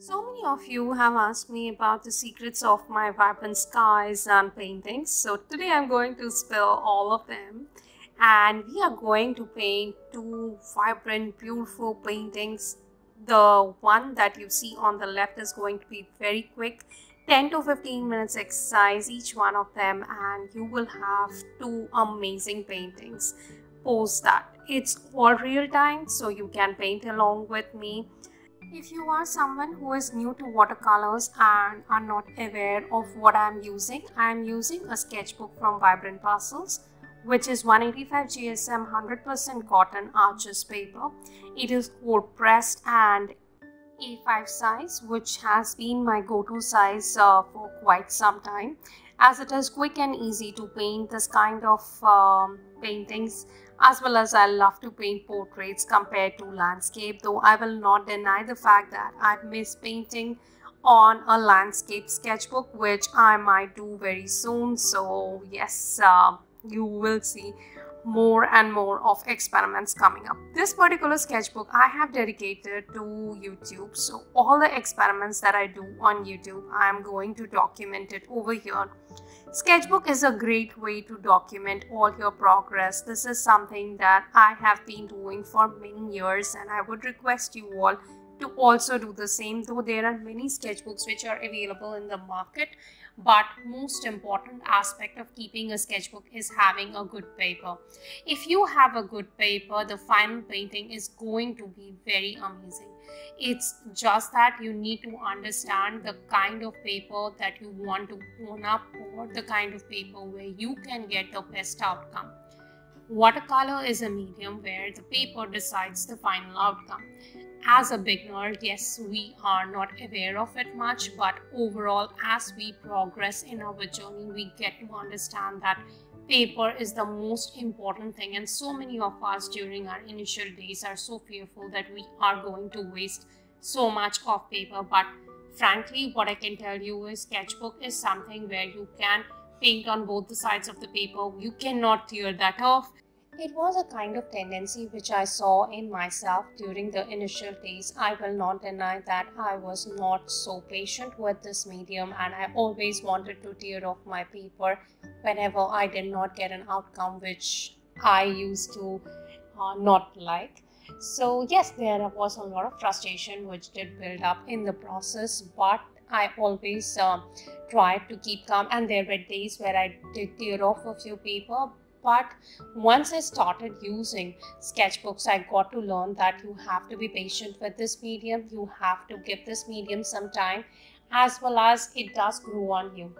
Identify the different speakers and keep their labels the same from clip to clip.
Speaker 1: So many of you have asked me about the secrets of my vibrant skies and paintings. So today I'm going to spill all of them. And we are going to paint two vibrant beautiful paintings. The one that you see on the left is going to be very quick. 10 to 15 minutes exercise each one of them and you will have two amazing paintings. Post that. It's all real time so you can paint along with me if you are someone who is new to watercolors and are not aware of what I'm using, I'm using a sketchbook from Vibrant Parcels which is 185 GSM 100% cotton arches paper. It is cold pressed and A5 size which has been my go-to size uh, for quite some time as it is quick and easy to paint this kind of um, paintings as well as I love to paint portraits compared to landscape though I will not deny the fact that I've missed painting on a landscape sketchbook which I might do very soon so yes uh, you will see more and more of experiments coming up. This particular sketchbook I have dedicated to YouTube. So all the experiments that I do on YouTube, I am going to document it over here. Sketchbook is a great way to document all your progress. This is something that I have been doing for many years and I would request you all to also do the same though there are many sketchbooks which are available in the market but most important aspect of keeping a sketchbook is having a good paper. If you have a good paper the final painting is going to be very amazing. It's just that you need to understand the kind of paper that you want to own up or the kind of paper where you can get the best outcome. Watercolor is a medium where the paper decides the final outcome as a beginner, yes, we are not aware of it much, but overall, as we progress in our journey, we get to understand that paper is the most important thing. And so many of us during our initial days are so fearful that we are going to waste so much of paper. But frankly, what I can tell you is sketchbook is something where you can paint on both the sides of the paper. You cannot tear that off it was a kind of tendency which I saw in myself during the initial days. I will not deny that I was not so patient with this medium and I always wanted to tear off my paper whenever I did not get an outcome which I used to uh, not like. So yes, there was a lot of frustration which did build up in the process, but I always uh, tried to keep calm and there were days where I did tear off a few paper but once I started using sketchbooks, I got to learn that you have to be patient with this medium. You have to give this medium some time as well as it does grow on you.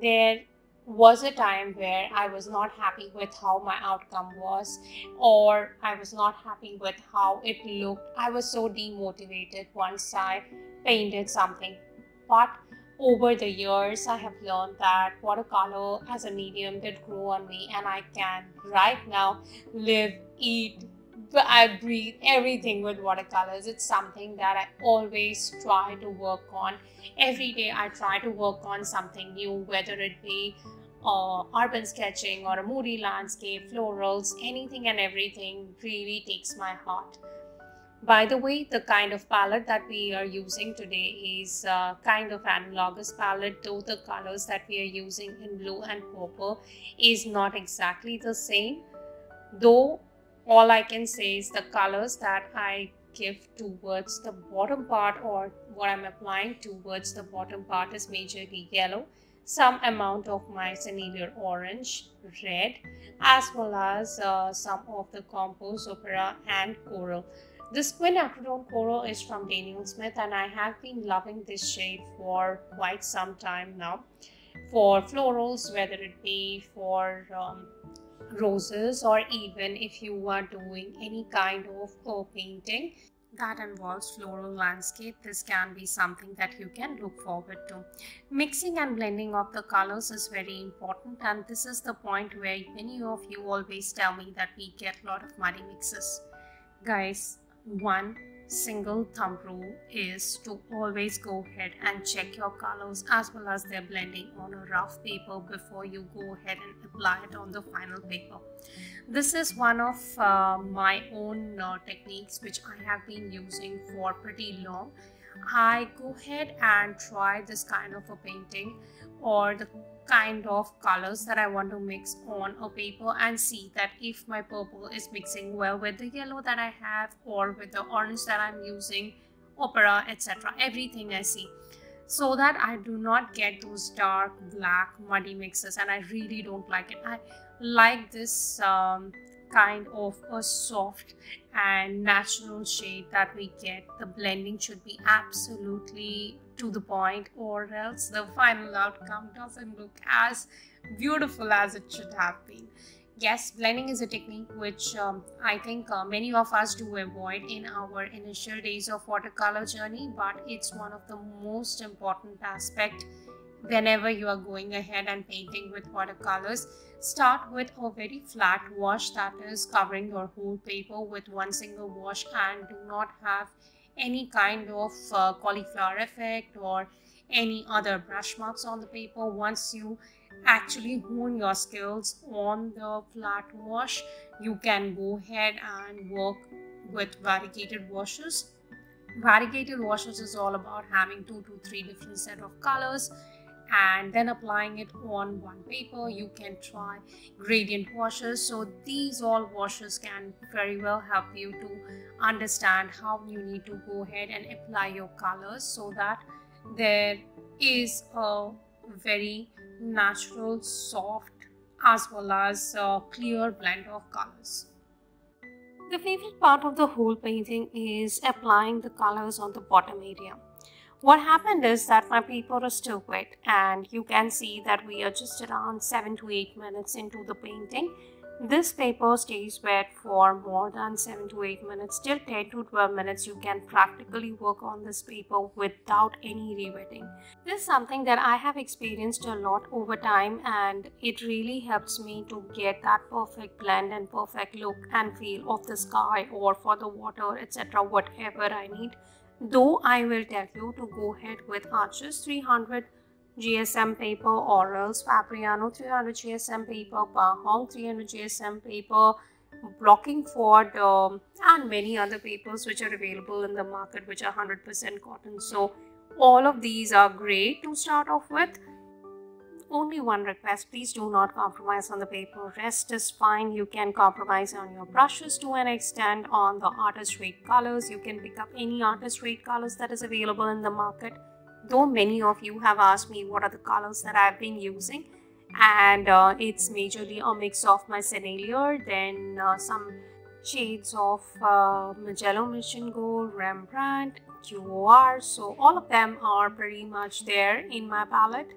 Speaker 1: There was a time where I was not happy with how my outcome was, or I was not happy with how it looked. I was so demotivated once I painted something. But over the years, I have learned that watercolor as a medium did grow on me, and I can right now live, eat, I breathe everything with watercolors. It's something that I always try to work on. Every day, I try to work on something new, whether it be uh, urban sketching or a moody landscape, florals, anything and everything really takes my heart. By the way, the kind of palette that we are using today is uh, kind of analogous palette, though the colors that we are using in blue and purple is not exactly the same. Though all I can say is the colors that I give towards the bottom part or what I'm applying towards the bottom part is majorly yellow, some amount of my Sennelier orange, red, as well as uh, some of the Compos Opera and Coral. This quinacridone coral is from Daniel Smith and I have been loving this shade for quite some time now. For florals, whether it be for um, roses or even if you are doing any kind of painting that involves floral landscape, this can be something that you can look forward to. Mixing and blending of the colors is very important and this is the point where many of you always tell me that we get a lot of muddy mixes. Guys, one single thumb rule is to always go ahead and check your colors as well as their blending on a rough paper before you go ahead and apply it on the final paper. This is one of uh, my own uh, techniques which I have been using for pretty long. I go ahead and try this kind of a painting or the kind of colors that I want to mix on a paper and see that if my purple is mixing well with the yellow that I have or with the orange that I'm using, opera, etc. Everything I see so that I do not get those dark black muddy mixes and I really don't like it. I like this um, kind of a soft and natural shade that we get. The blending should be absolutely to the point or else the final outcome doesn't look as beautiful as it should have been. Yes, blending is a technique which um, I think uh, many of us do avoid in our initial days of watercolor journey, but it's one of the most important aspect whenever you are going ahead and painting with watercolors. Start with a very flat wash that is covering your whole paper with one single wash and do not have any kind of uh, cauliflower effect or any other brush marks on the paper. Once you actually hone your skills on the flat wash you can go ahead and work with variegated washes. Variegated washes is all about having two to three different set of colors and then applying it on one paper you can try gradient washes so these all washes can very well help you to understand how you need to go ahead and apply your colors so that there is a very natural, soft, as well as a clear blend of colors. The favorite part of the whole painting is applying the colors on the bottom area. What happened is that my paper is still wet and you can see that we are just around 7 to 8 minutes into the painting this paper stays wet for more than 7 to 8 minutes. Till 10 to 12 minutes, you can practically work on this paper without any rewetting. This is something that I have experienced a lot over time and it really helps me to get that perfect blend and perfect look and feel of the sky or for the water etc. whatever I need. Though I will tell you to go ahead with Arches 300 GSM paper, Orals, Fabriano 300 GSM paper, Hong 300 GSM paper, Bockingford, um, and many other papers which are available in the market which are 100% cotton. So all of these are great to start off with. Only one request, please do not compromise on the paper. Rest is fine. You can compromise on your brushes to an extent on the artist grade colors. You can pick up any artist grade colors that is available in the market though many of you have asked me what are the colors that I've been using and uh, it's majorly a mix of my Sennelier, then uh, some shades of uh, Mijello Mission Gold, Rembrandt, QOR, so all of them are pretty much there in my palette.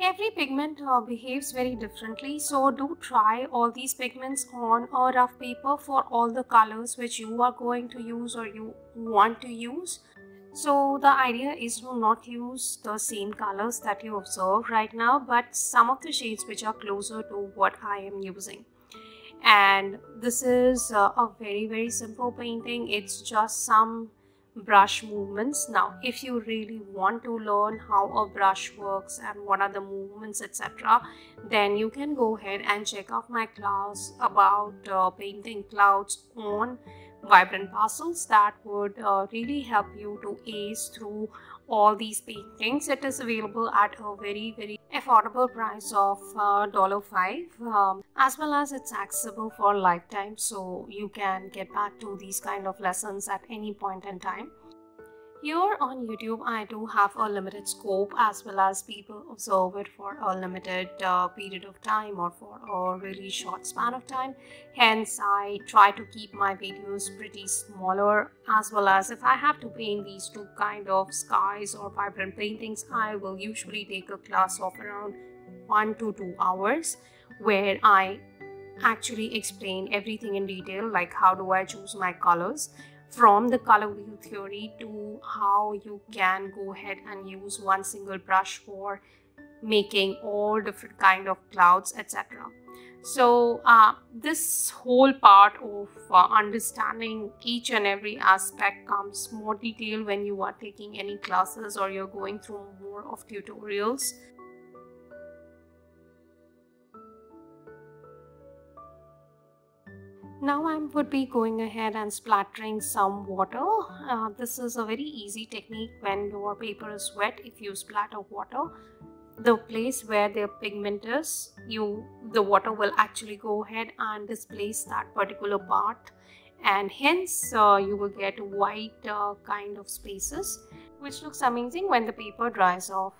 Speaker 1: Every pigment uh, behaves very differently so do try all these pigments on a rough paper for all the colors which you are going to use or you want to use. So the idea is to not use the same colors that you observe right now, but some of the shades which are closer to what I am using. And this is uh, a very, very simple painting. It's just some brush movements. Now, if you really want to learn how a brush works and what are the movements, etc., then you can go ahead and check out my class about uh, painting clouds on Vibrant Parcels that would uh, really help you to ace through all these paintings. It is available at a very very affordable price of uh, dollar uh, five um, as well as it's accessible for lifetime. So you can get back to these kind of lessons at any point in time here on YouTube, I do have a limited scope as well as people observe it for a limited uh, period of time or for a really short span of time. Hence, I try to keep my videos pretty smaller as well as if I have to paint these two kind of skies or vibrant paintings, I will usually take a class of around 1 to 2 hours where I actually explain everything in detail like how do I choose my colors from the color wheel theory to how you can go ahead and use one single brush for making all different kind of clouds etc so uh, this whole part of uh, understanding each and every aspect comes more detail when you are taking any classes or you're going through more of tutorials Now I would be going ahead and splattering some water. Uh, this is a very easy technique when your paper is wet. If you splatter water, the place where the pigment is, you the water will actually go ahead and displace that particular part and hence uh, you will get white uh, kind of spaces which looks amazing when the paper dries off.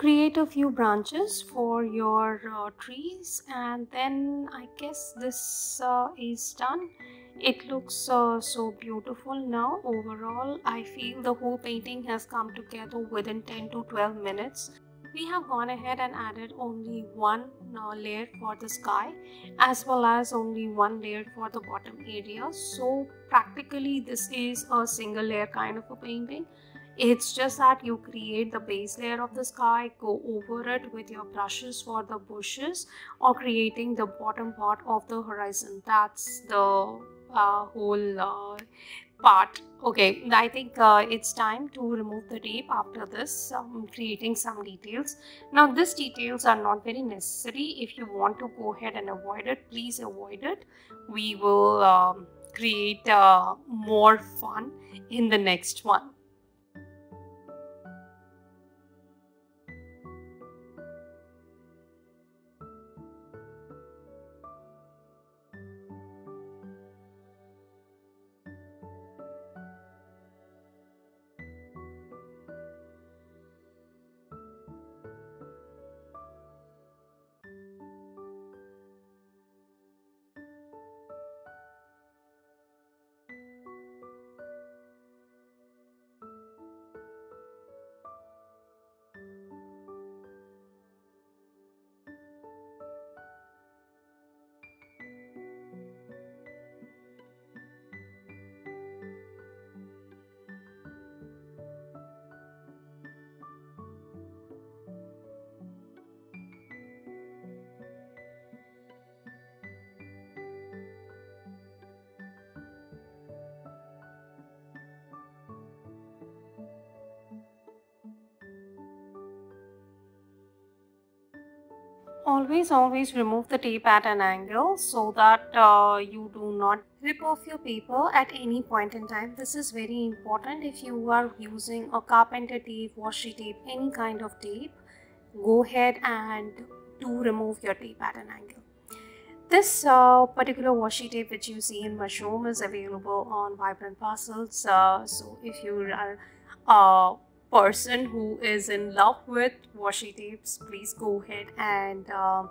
Speaker 1: Create a few branches for your uh, trees and then I guess this uh, is done. It looks uh, so beautiful now. Overall I feel the whole painting has come together within 10 to 12 minutes. We have gone ahead and added only one uh, layer for the sky as well as only one layer for the bottom area. So practically this is a single layer kind of a painting it's just that you create the base layer of the sky, go over it with your brushes for the bushes or creating the bottom part of the horizon. That's the uh, whole uh, part. Okay, I think uh, it's time to remove the tape after this, um, creating some details. Now, these details are not very necessary. If you want to go ahead and avoid it, please avoid it. We will um, create uh, more fun in the next one. Always always remove the tape at an angle so that uh, you do not rip off your paper at any point in time. This is very important. If you are using a carpenter tape washi tape any kind of tape go ahead and do remove your tape at an angle. This uh, particular washi tape which you see in my showroom is available on vibrant parcels uh, so if you are uh, person who is in love with washi tapes, please go ahead and uh,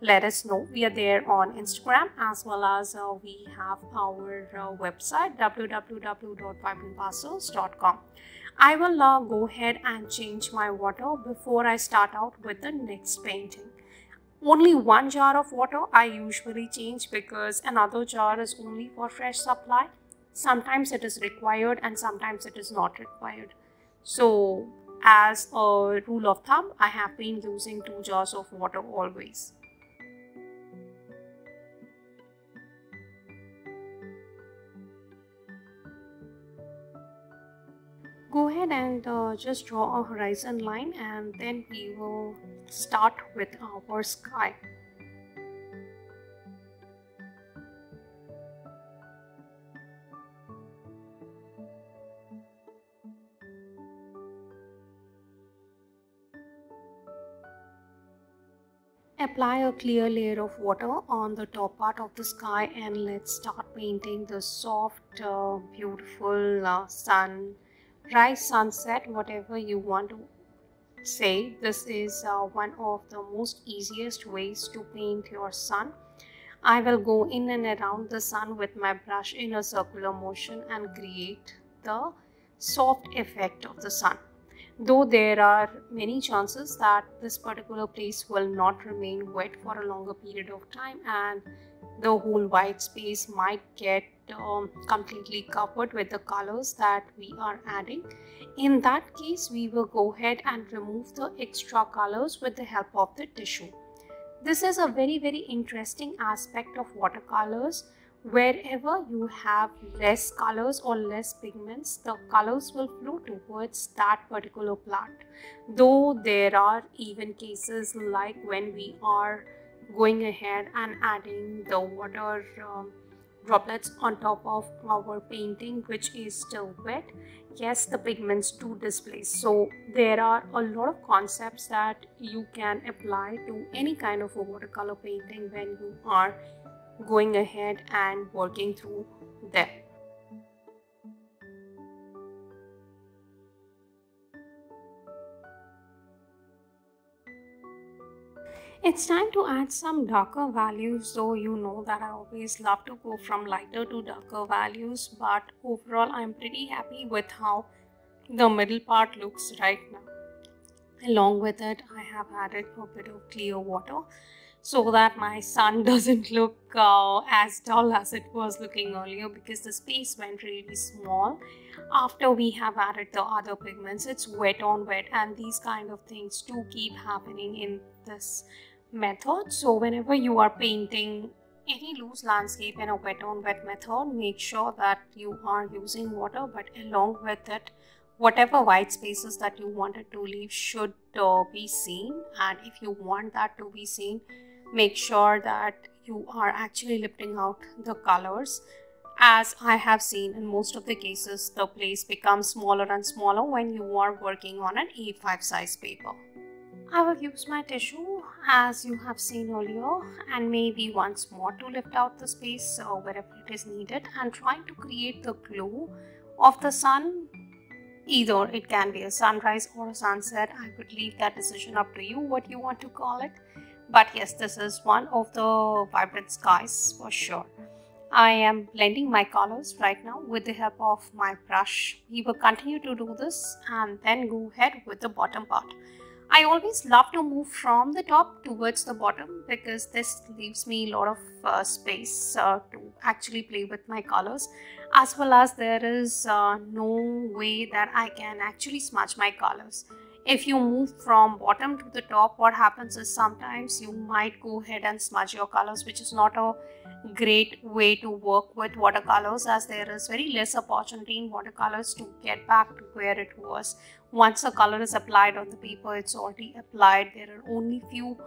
Speaker 1: let us know. We are there on Instagram as well as uh, we have our uh, website www.vibrantparcels.com. I will now go ahead and change my water before I start out with the next painting. Only one jar of water I usually change because another jar is only for fresh supply. Sometimes it is required and sometimes it is not required. So as a rule of thumb, I have been using two jars of water always. Go ahead and uh, just draw a horizon line and then we will start with our sky. Apply a clear layer of water on the top part of the sky and let's start painting the soft uh, beautiful uh, sun rise sunset whatever you want to say. This is uh, one of the most easiest ways to paint your sun. I will go in and around the sun with my brush in a circular motion and create the soft effect of the sun though there are many chances that this particular place will not remain wet for a longer period of time and the whole white space might get um, completely covered with the colors that we are adding. In that case we will go ahead and remove the extra colors with the help of the tissue. This is a very very interesting aspect of watercolors wherever you have less colors or less pigments the colors will flow towards that particular plant. Though there are even cases like when we are going ahead and adding the water um, droplets on top of our painting which is still wet yes the pigments do displace. So there are a lot of concepts that you can apply to any kind of a watercolor painting when you are going ahead and working through them It's time to add some darker values though you know that I always love to go from lighter to darker values but overall I'm pretty happy with how the middle part looks right now. Along with it I have added a bit of clear water so that my sun doesn't look uh, as dull as it was looking earlier because the space went really small. After we have added the other pigments it's wet on wet and these kind of things do keep happening in this method. So whenever you are painting any loose landscape in a wet on wet method make sure that you are using water but along with it whatever white spaces that you wanted to leave should uh, be seen. And if you want that to be seen make sure that you are actually lifting out the colors. As I have seen in most of the cases the place becomes smaller and smaller when you are working on an A5 size paper. I will use my tissue as you have seen earlier and maybe once more to lift out the space uh, wherever it is needed and trying to create the glow of the sun. Either it can be a sunrise or a sunset. I would leave that decision up to you what you want to call it but yes this is one of the vibrant skies for sure I am blending my colors right now with the help of my brush. We will continue to do this and then go ahead with the bottom part. I always love to move from the top towards the bottom because this leaves me a lot of uh, space uh, to actually play with my colors as well as there is uh, no way that I can actually smudge my colors. If you move from bottom to the top what happens is sometimes you might go ahead and smudge your colors which is not a great way to work with watercolors as there is very less opportunity in watercolors to get back to where it was. Once a color is applied on the paper it's already applied. There are only few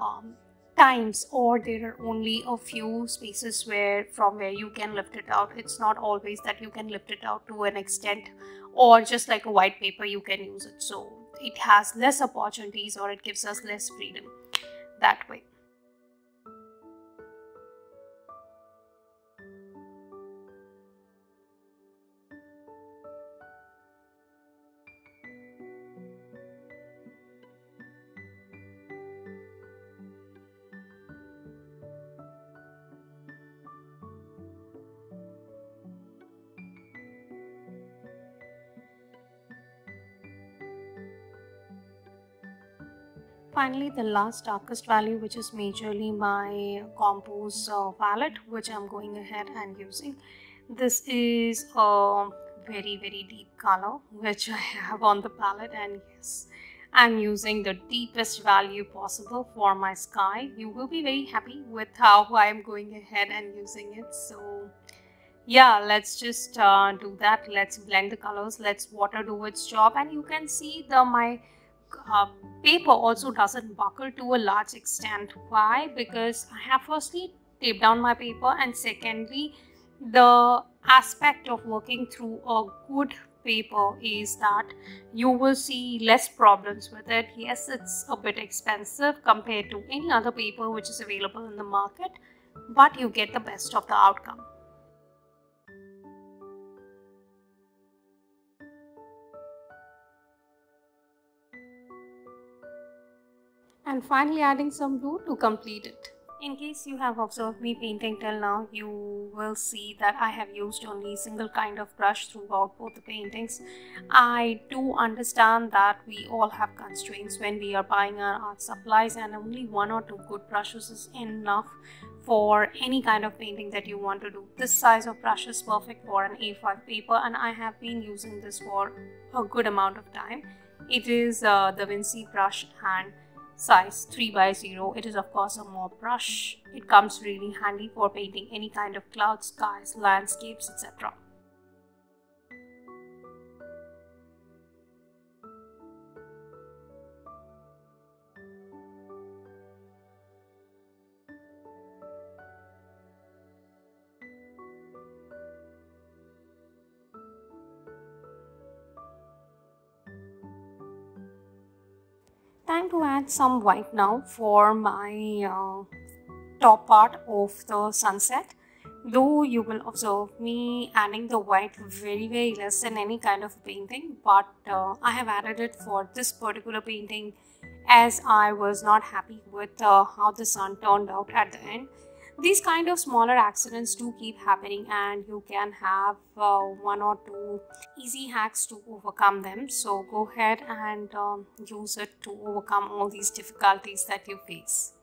Speaker 1: um, times or there are only a few spaces where from where you can lift it out. It's not always that you can lift it out to an extent or just like a white paper you can use it. So it has less opportunities or it gives us less freedom that way Finally, the last darkest value which is majorly my compose uh, palette which I'm going ahead and using. This is a very very deep color which I have on the palette and yes I'm using the deepest value possible for my sky. You will be very happy with how I'm going ahead and using it. So yeah let's just uh, do that let's blend the colors let's water do its job and you can see the my uh, paper also doesn't buckle to a large extent. Why? Because I have firstly taped down my paper and secondly the aspect of working through a good paper is that you will see less problems with it. Yes, it's a bit expensive compared to any other paper which is available in the market, but you get the best of the outcome. And finally adding some blue to complete it. In case you have observed me painting till now, you will see that I have used only single kind of brush throughout both the paintings. I do understand that we all have constraints when we are buying our art supplies and only one or two good brushes is enough for any kind of painting that you want to do. This size of brush is perfect for an A5 paper and I have been using this for a good amount of time. It is uh, Da Vinci brush and size 3 by 0 it is of course a mop brush it comes really handy for painting any kind of clouds skies landscapes etc time to add some white now for my uh, top part of the sunset. Though you will observe me adding the white very very less in any kind of painting but uh, I have added it for this particular painting as I was not happy with uh, how the sun turned out at the end these kind of smaller accidents do keep happening and you can have uh, one or two easy hacks to overcome them. So go ahead and um, use it to overcome all these difficulties that you face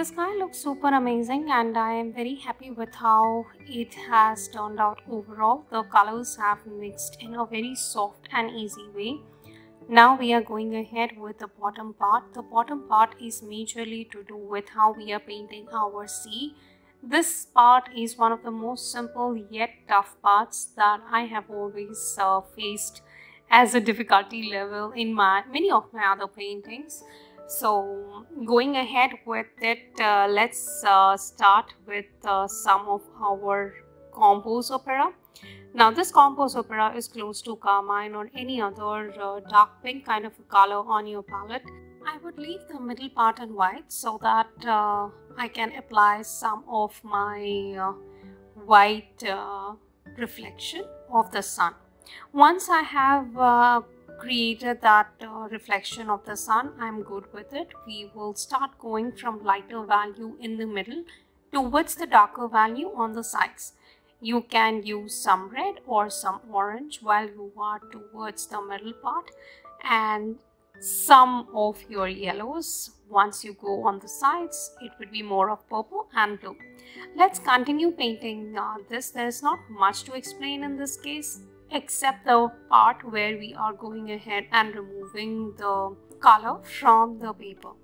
Speaker 1: the sky looks super amazing and I am very happy with how it has turned out overall. The colors have mixed in a very soft and easy way. Now we are going ahead with the bottom part. The bottom part is majorly to do with how we are painting our sea. This part is one of the most simple yet tough parts that I have always uh, faced as a difficulty level in my many of my other paintings so going ahead with it uh, let's uh, start with uh, some of our compose opera. Now this compose opera is close to carmine or any other uh, dark pink kind of color on your palette. I would leave the middle part in white so that uh, i can apply some of my uh, white reflection of the sun. Once i have created that uh, reflection of the sun i'm good with it. We will start going from lighter value in the middle towards the darker value on the sides. You can use some red or some orange while you are towards the middle part and some of your yellows once you go on the sides it would be more of purple and blue. Let's continue painting uh, this. There's not much to explain in this case except the part where we are going ahead and removing the color from the paper.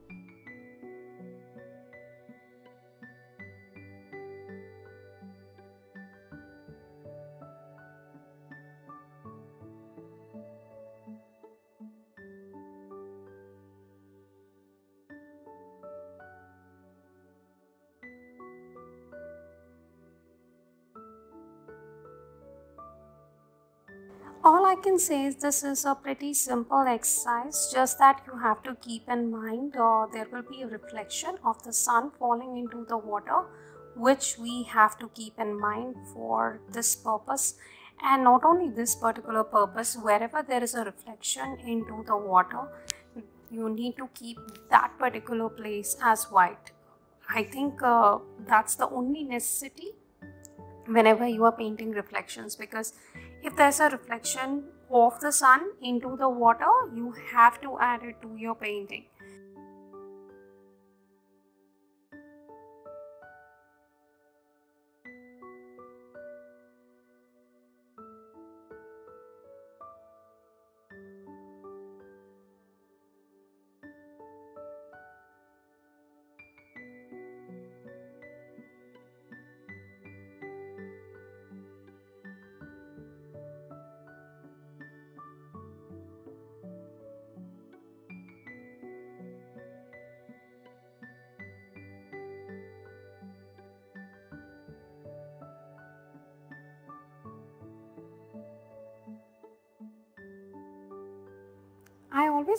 Speaker 1: I can say is this is a pretty simple exercise just that you have to keep in mind uh, there will be a reflection of the sun falling into the water which we have to keep in mind for this purpose. And not only this particular purpose wherever there is a reflection into the water you need to keep that particular place as white. I think uh, that's the only necessity whenever you are painting reflections because if there's a reflection of the sun into the water you have to add it to your painting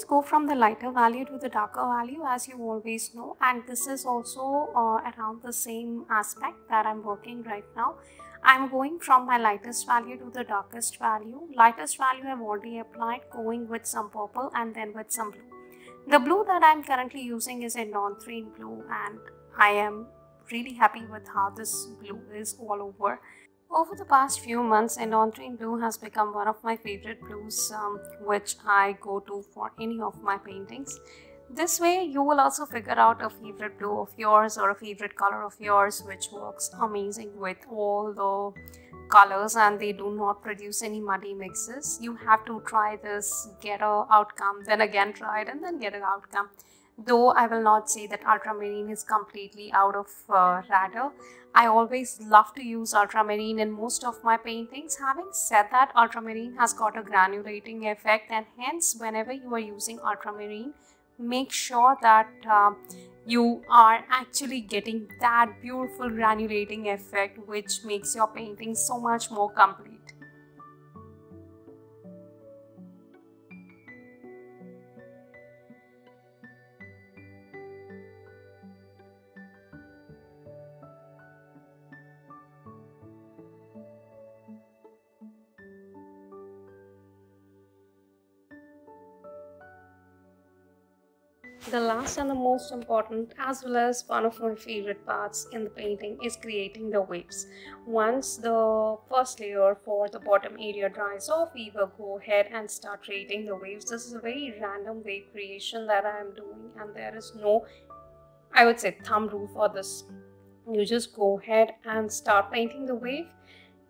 Speaker 1: go from the lighter value to the darker value as you always know and this is also uh, around the same aspect that I'm working right now. I'm going from my lightest value to the darkest value. Lightest value I've already applied going with some purple and then with some blue. The blue that I'm currently using is a non-3 blue and I am really happy with how this blue is all over Over the past few months, Indanthrone Blue has become one of my favorite blues um, which I go to for any of my paintings. This way, you will also figure out a favorite blue of yours or a favorite color of yours which works amazing with all the colors and they do not produce any muddy mixes. You have to try this, get a outcome, then again try it and then get an outcome. Though I will not say that ultramarine is completely out of uh, radar. I always love to use ultramarine in most of my paintings. Having said that, ultramarine has got a granulating effect and hence whenever you are using ultramarine, make sure that uh, you are actually getting that beautiful granulating effect which makes your painting so much more complete. The last and the most important, as well as one of my favorite parts in the painting, is creating the waves. Once the first layer for the bottom area dries off, we will go ahead and start creating the waves. This is a very random wave creation that I am doing, and there is no, I would say, thumb rule for this. You just go ahead and start painting the wave.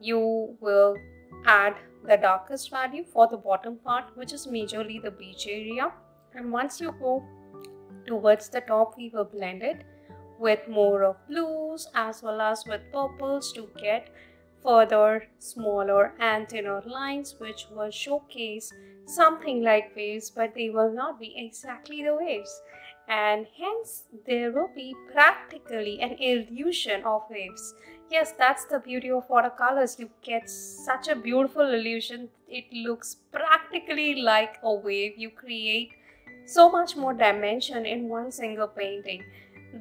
Speaker 1: You will add the darkest value for the bottom part, which is majorly the beach area. And once you go towards the top we will blend it with more of blues as well as with purples to get further smaller and thinner lines which will showcase something like waves but they will not be exactly the waves. And hence there will be practically an illusion of waves. Yes that's the beauty of watercolors you get such a beautiful illusion. It looks practically like a wave. You create so much more dimension in one single painting.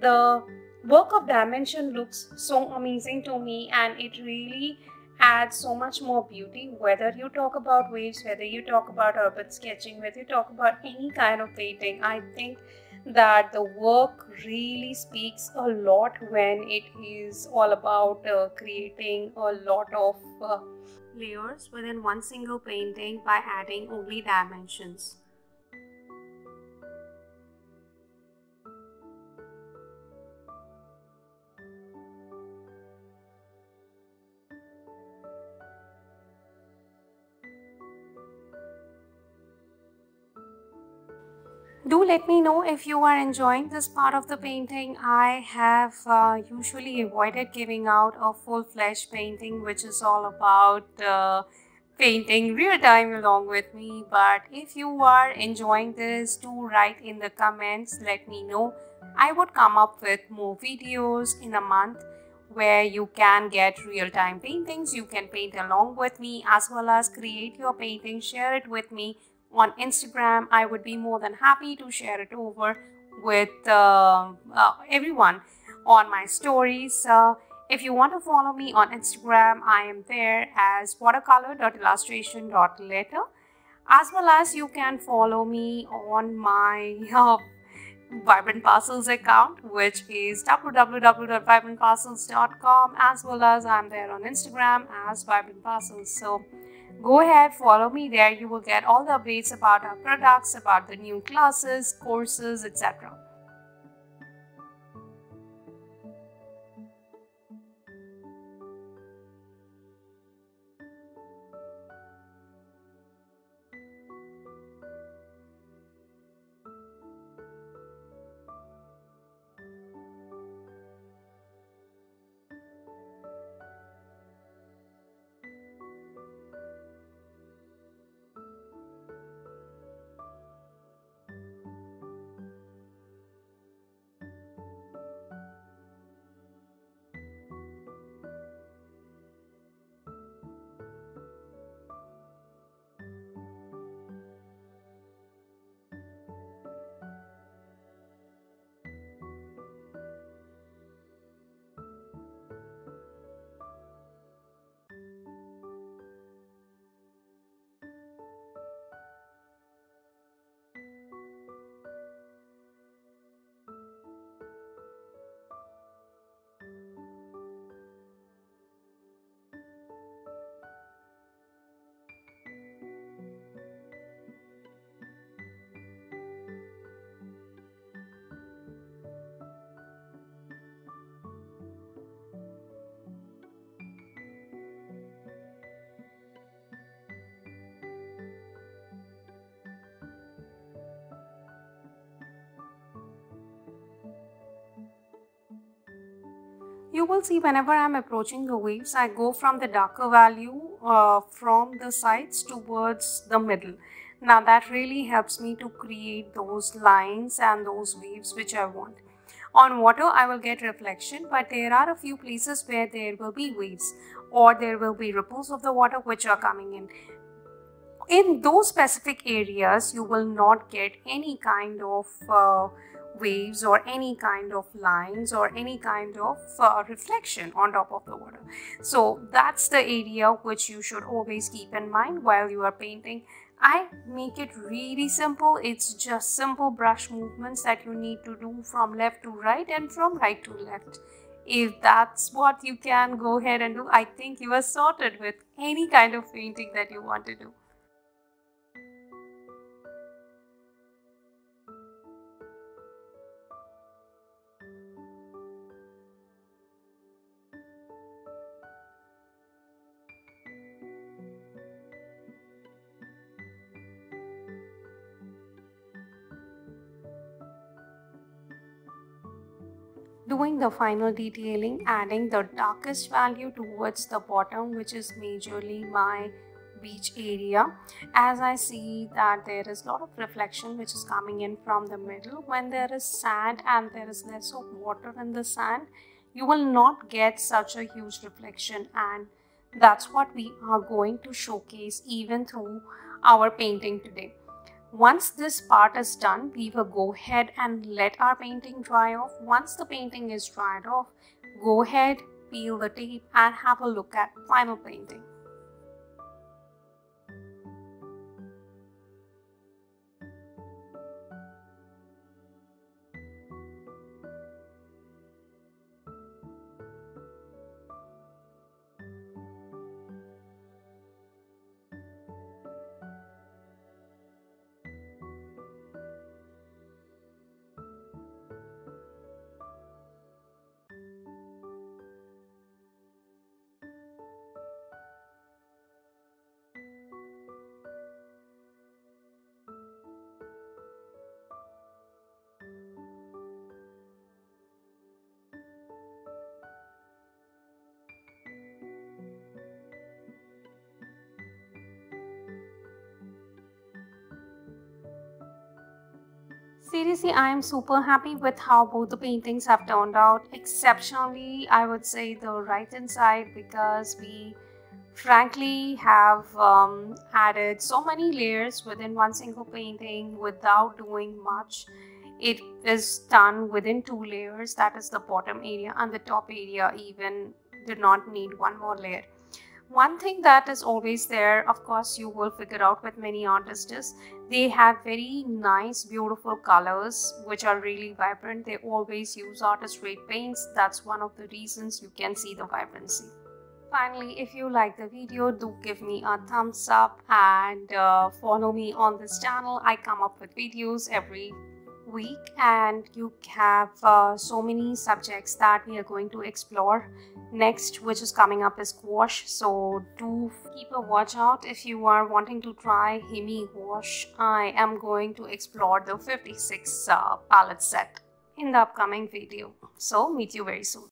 Speaker 1: The work of dimension looks so amazing to me and it really adds so much more beauty whether you talk about waves whether you talk about urban sketching whether you talk about any kind of painting i think that the work really speaks a lot when it is all about uh, creating a lot of uh, layers within one single painting by adding only dimensions do let me know if you are enjoying this part of the painting. I have uh, usually avoided giving out a full-fledged painting which is all about uh, painting real time along with me. But if you are enjoying this, do write in the comments. Let me know. I would come up with more videos in a month where you can get real-time paintings. You can paint along with me as well as create your painting. Share it with me on Instagram. I would be more than happy to share it over with uh, uh, everyone on my stories. Uh, if you want to follow me on Instagram, I am there as watercolor.illustration.letter as well as you can follow me on my uh, Vibrant Parcels account, which is www.vibrantparcels.com, as well as I'm there on Instagram as Vibrant Parcels. So Go ahead, follow me there. You will get all the updates about our products, about the new classes, courses, etc. you will see whenever I'm approaching the waves, I go from the darker value uh, from the sides towards the middle. Now that really helps me to create those lines and those waves which I want. On water, I will get reflection, but there are a few places where there will be waves or there will be ripples of the water which are coming in. In those specific areas, you will not get any kind of uh, waves or any kind of lines or any kind of uh, reflection on top of the water. So that's the area which you should always keep in mind while you are painting. I make it really simple. It's just simple brush movements that you need to do from left to right and from right to left. If that's what you can go ahead and do, I think you are sorted with any kind of painting that you want to do. Doing the final detailing adding the darkest value towards the bottom which is majorly my beach area. As I see that there is a lot of reflection which is coming in from the middle. When there is sand and there is less of water in the sand you will not get such a huge reflection. And that's what we are going to showcase even through our painting today once this part is done, we will go ahead and let our painting dry off. Once the painting is dried off, go ahead, peel the tape and have a look at final painting. Seriously, I am super happy with how both the paintings have turned out. Exceptionally, I would say the right hand side because we frankly have um, added so many layers within one single painting without doing much. It is done within two layers that is the bottom area and the top area even did not need one more layer. One thing that is always there, of course, you will figure out with many artists is they have very nice, beautiful colors which are really vibrant. They always use artist grade paints. That's one of the reasons you can see the vibrancy. Finally, if you like the video, do give me a thumbs up and uh, follow me on this channel. I come up with videos every week and you have uh, so many subjects that we are going to explore next which is coming up is gouache. So do keep a watch out. If you are wanting to try Himi gouache I am going to explore the 56 uh, palette set in the upcoming video. So meet you very soon